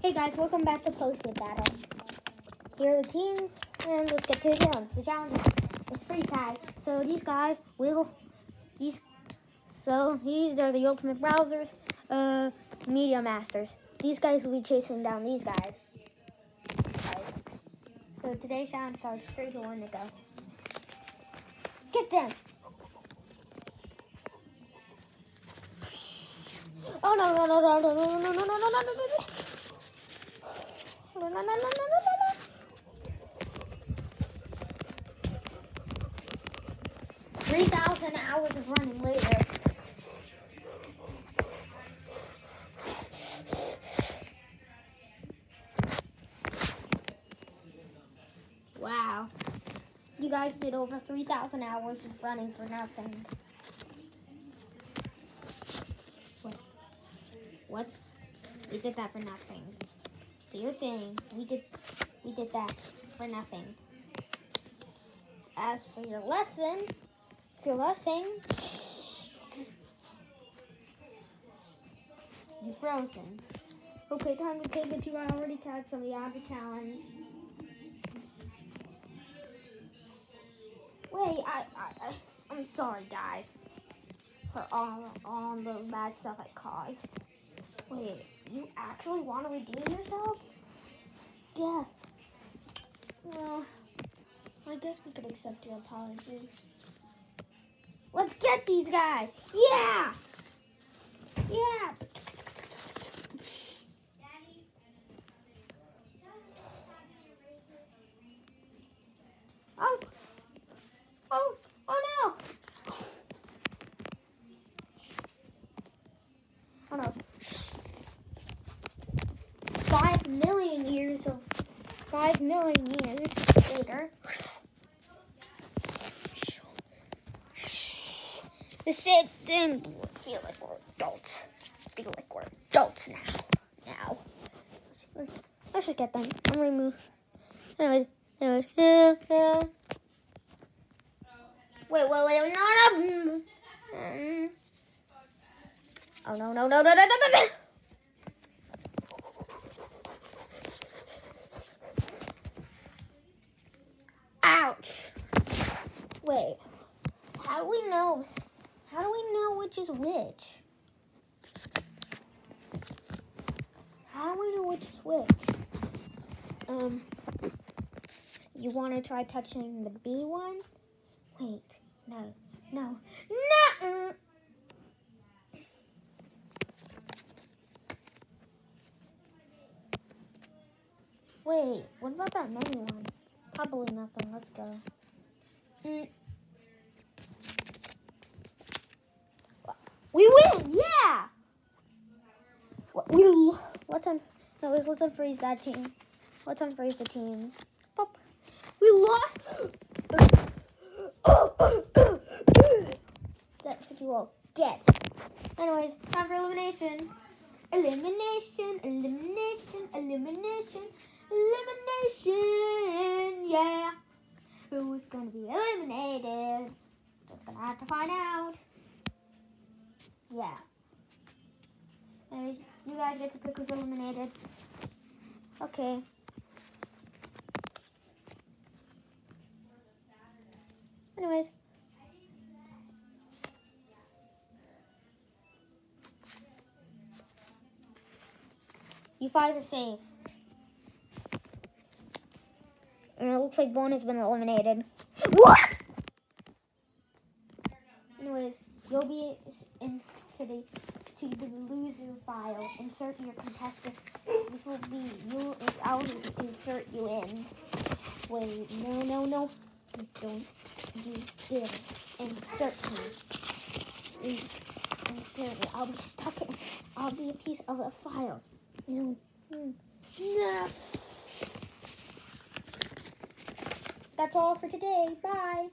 Hey guys, welcome back to Post-It Battle. Here are the teams, and let's get to the challenge. The challenge is freeze tag. So these guys will, these, so these are the ultimate browsers, uh, media masters. These guys will be chasing down these guys. So today's challenge starts three to one to go. Get them! Oh no no no no no no no no no no no no no, no, no, no, no, no, no. Three thousand hours of running later. Wow. You guys did over 3,000 hours of running for nothing. What? What? We did that for nothing. So you're saying we did we did that for nothing. As for your lesson, your lesson, you frozen. Okay, time to take it to I already tagged somebody out of the challenge. Wait, I, I, I, I'm sorry, guys, for all, all the bad stuff I caused. Wait, you actually want to redeem yourself? Yeah. Well, I guess we could accept your apology. Let's get these guys! Yeah! Yeah! Oh! Oh! Oh no! Oh no. Five million years of five million years later. The same thing feel like we're adults. Feel like we're adults now. Now. Let's just get them. I'm gonna move. Anyways, anyways, yeah, yeah. Wait, wait, wait, no, no. Mm. Oh no, no, no, no, no, no, no, no. Ouch. Wait. How do we know? How do we know which is which? How do we know which is which? Um, you want to try touching the B one? Wait, no, no, no. Wait, what about that menu one? Probably nothing. Let's go. Mm. We win! Yeah! We let's un no, let's, let's unfreeze that team. Let's unfreeze the team. Pop. We lost. That's what you all get. Anyways, time for elimination. Elimination, elimination, elimination, elimination. Yeah. Who's gonna be eliminated? Just gonna have to find out. Yeah. You guys get to pick who's eliminated. Okay. Anyways. You five are safe. And it looks like Bone has been eliminated. What? Anyways, you'll be today to the loser file. Insert your contestant. This will be you. I'll insert you in. Wait, no, no, no. Don't you dare insert me. Insert me. I'll be stuck in. I'll be a piece of a file. No. Hmm. No. That's all for today. Bye.